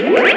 Woo!